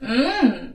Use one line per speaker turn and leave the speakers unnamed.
嗯。